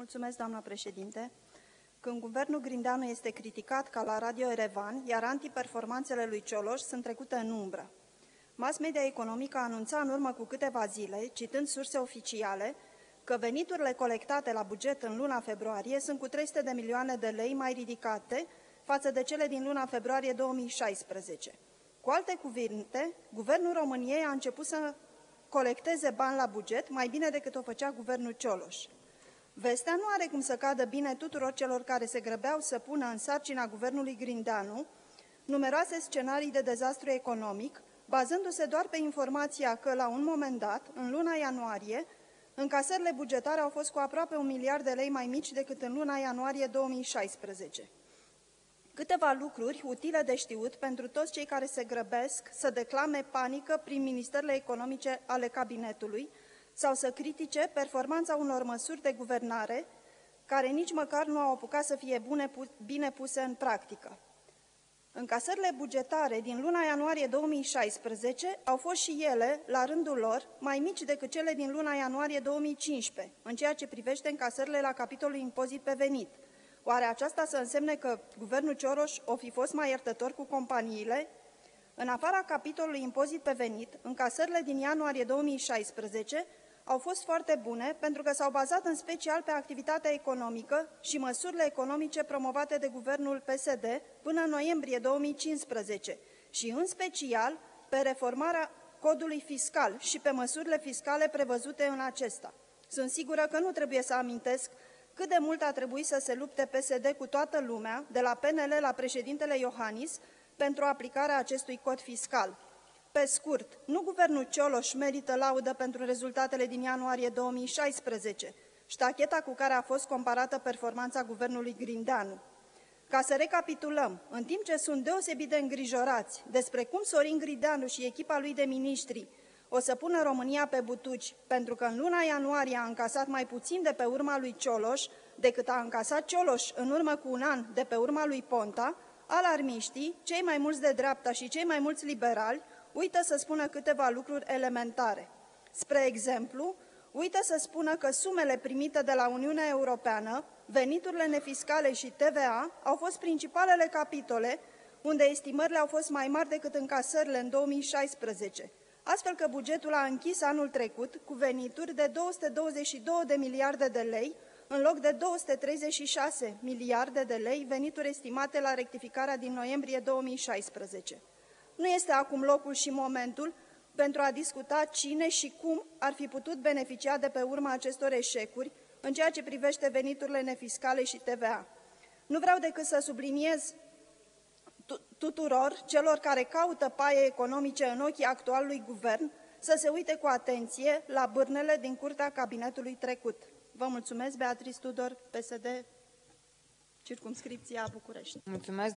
Mulțumesc, doamna președinte. Când guvernul Grindeanu este criticat ca la Radio Erevan, iar antiperformanțele lui Cioloș sunt trecute în umbră. Mass media economică a anunțat în urmă cu câteva zile, citând surse oficiale, că veniturile colectate la buget în luna februarie sunt cu 300 de milioane de lei mai ridicate față de cele din luna februarie 2016. Cu alte cuvinte, Guvernul României a început să colecteze bani la buget mai bine decât o făcea Guvernul Cioloș. Vestea nu are cum să cadă bine tuturor celor care se grăbeau să pună în sarcina Guvernului Grindeanu numeroase scenarii de dezastru economic, bazându-se doar pe informația că, la un moment dat, în luna ianuarie, încasările bugetare au fost cu aproape un miliard de lei mai mici decât în luna ianuarie 2016. Câteva lucruri utile de știut pentru toți cei care se grăbesc să declame panică prin ministerele economice ale cabinetului sau să critique performanța unor măsuri de guvernare care nici măcar nu au apucat să fie bune, bine puse în practică. Încasările bugetare din luna ianuarie 2016 au fost și ele, la rândul lor, mai mici decât cele din luna ianuarie 2015, în ceea ce privește încasările la capitolul impozit pe venit. Oare aceasta să însemne că guvernul Cioroș o fi fost mai iertător cu companiile? În afara capitolului impozit pe venit, încasările din ianuarie 2016 au fost foarte bune pentru că s-au bazat în special pe activitatea economică și măsurile economice promovate de guvernul PSD până în noiembrie 2015 și în special pe reformarea codului fiscal și pe măsurile fiscale prevăzute în acesta. Sunt sigură că nu trebuie să amintesc cât de mult a trebuit să se lupte PSD cu toată lumea, de la PNL la președintele Iohannis, pentru aplicarea acestui cod fiscal. Pe scurt, nu guvernul Cioloș merită laudă pentru rezultatele din ianuarie 2016, ștacheta cu care a fost comparată performanța guvernului Grindeanu. Ca să recapitulăm, în timp ce sunt deosebit de îngrijorați despre cum Sorin Grindeanu și echipa lui de miniștri o să pună România pe butuci, pentru că în luna ianuarie a încasat mai puțin de pe urma lui Cioloș decât a încasat Cioloș în urmă cu un an de pe urma lui Ponta, alarmiștii, cei mai mulți de dreapta și cei mai mulți liberali, uită să spună câteva lucruri elementare. Spre exemplu, uită să spună că sumele primite de la Uniunea Europeană, veniturile nefiscale și TVA au fost principalele capitole unde estimările au fost mai mari decât încasările în 2016, astfel că bugetul a închis anul trecut cu venituri de 222 de miliarde de lei, în loc de 236 miliarde de lei venituri estimate la rectificarea din noiembrie 2016. Nu este acum locul și momentul pentru a discuta cine și cum ar fi putut beneficia de pe urma acestor eșecuri în ceea ce privește veniturile nefiscale și TVA. Nu vreau decât să subliniez tuturor celor care caută paie economice în ochii actualului guvern să se uite cu atenție la bârnele din curtea cabinetului trecut. Vă mulțumesc, Beatrice Tudor, PSD, circumscripția București. Mulțumesc.